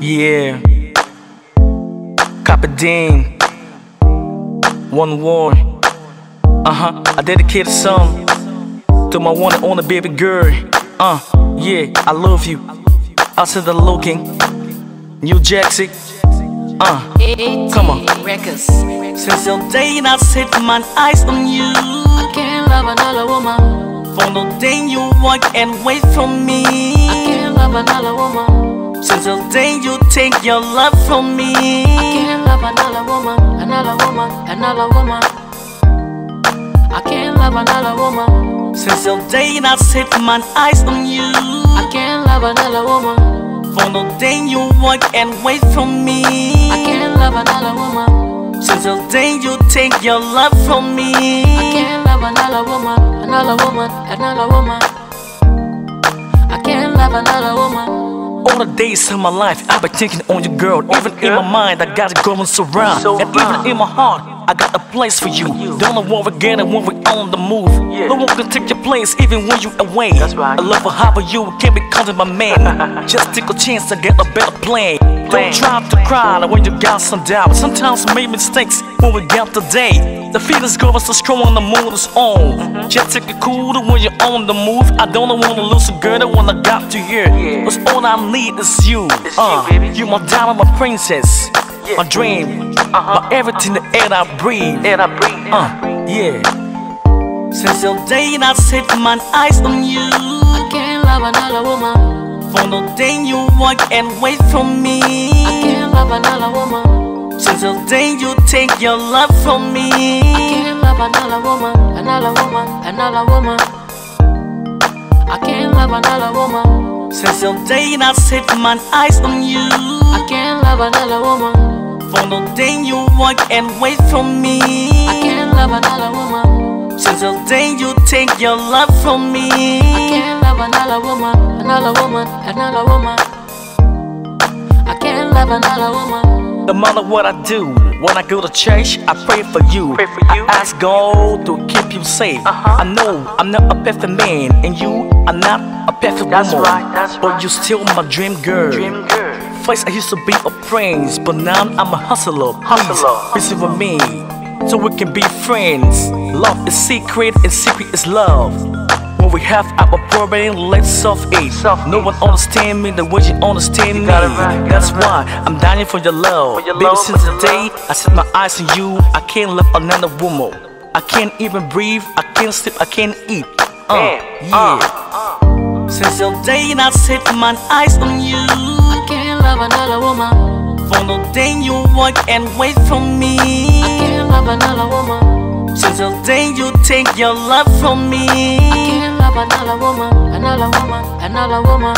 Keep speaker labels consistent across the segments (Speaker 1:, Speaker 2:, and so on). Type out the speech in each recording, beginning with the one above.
Speaker 1: Yeah. Dean. One war. Uh huh. I dedicate a song to my one and only baby girl. Uh, yeah, I love you. I said the looking. New Jackson. Uh, come on.
Speaker 2: Records.
Speaker 1: Since the day I set my eyes on you.
Speaker 2: I can't love another woman.
Speaker 1: For the day you walk and wait for me.
Speaker 2: I can't love another woman.
Speaker 1: Since the day you take your love from me.
Speaker 2: I can't love another woman. Another woman. Another woman. I can't love another woman.
Speaker 1: Since the day I set my eyes on you.
Speaker 2: I can't love another woman.
Speaker 1: For the day you walk and wait for me.
Speaker 2: I can't love another woman.
Speaker 1: Since the day you take your love from me.
Speaker 2: I can't love another woman. Another woman. Another woman. I can't love another woman.
Speaker 1: All the days of my life, I've been thinking on you, girl. Even in my mind, I got it going surround. And even in my heart, I got a place for you. Don't know what we're when we're on the move. No one can take your place, even when you away.
Speaker 3: That's right.
Speaker 1: I love how about you can't be counted my man. Just take a chance to get a better plan. Don't try to cry when you got some doubt. Sometimes we make mistakes when we get today. The feeling's going so strong when the mood is on. Just take it cool when you're on the move. I don't wanna lose a girl when I got you here.
Speaker 3: Yeah.
Speaker 1: Cause all I need is you.
Speaker 3: It's
Speaker 1: uh,
Speaker 3: you, baby.
Speaker 1: You my diamond, my princess.
Speaker 3: Yeah.
Speaker 1: My dream.
Speaker 3: Uh-huh.
Speaker 1: My everything, the air I breathe.
Speaker 3: And I breathe.
Speaker 1: Uh, yeah. Since the day I set my eyes on you.
Speaker 2: I can't love another woman.
Speaker 1: For the day you walk and wait for me.
Speaker 2: I can't love another woman.
Speaker 1: Since the day you take your love from me.
Speaker 2: I can't love another woman. Another woman. Another woman. I can't love another woman.
Speaker 1: Since the day I set my eyes on you.
Speaker 2: I can't love another woman.
Speaker 1: For the day you walk and wait for me.
Speaker 2: I can't love another woman.
Speaker 1: Since the day you take your love from me.
Speaker 2: I can't love another woman. Another woman. Another woman. I can't love another woman.
Speaker 1: No matter what I do, when I go to church, I pray for you.
Speaker 3: Pray for you.
Speaker 1: I ask God to keep you safe.
Speaker 3: Uh-huh.
Speaker 1: I know I'm not a perfect man, and you are not a perfect
Speaker 3: That's
Speaker 1: woman.
Speaker 3: right, that's
Speaker 1: but
Speaker 3: right.
Speaker 1: you're still my dream girl.
Speaker 3: Dream girl.
Speaker 1: First, I used to be a prince, but now I'm a hustler.
Speaker 3: Hustler.
Speaker 1: Listen with me, so we can be friends. Love is secret, and secret is love. When we have our problem, let's solve it. No one understand me the way you understand me.
Speaker 3: got it right, you got
Speaker 1: That's why I'm dying for your love. Baby, since the day I set my eyes on you, I can't love another woman. I can't even breathe, I can't sleep, I can't eat. Uh,
Speaker 3: Yeah,
Speaker 1: yeah. Since the day I set my eyes on you.
Speaker 2: I can't love another woman.
Speaker 1: For the day you walk and wait for me.
Speaker 2: I can't love another woman.
Speaker 1: Since the day you take your love from me.
Speaker 2: I can't love another woman. Another woman. Another woman.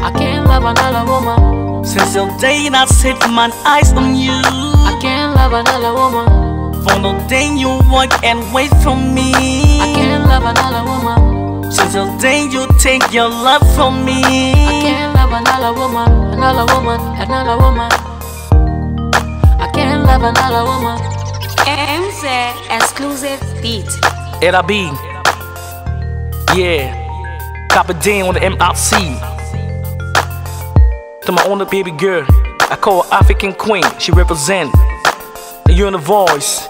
Speaker 2: I can't love another woman.
Speaker 1: Since the day I set my eyes on you.
Speaker 2: I can't love another woman.
Speaker 1: For the day you walk and wait for me.
Speaker 2: I can't love another woman.
Speaker 1: Since the day you take your love from me.
Speaker 2: I can't love another woman. Another woman. Another woman. I can't love another woman.
Speaker 4: MZ exclusive beat.
Speaker 1: Era B. Yeah. Copy Deem on the MRC. To my only baby girl. I call her African Queen. She represent the universe.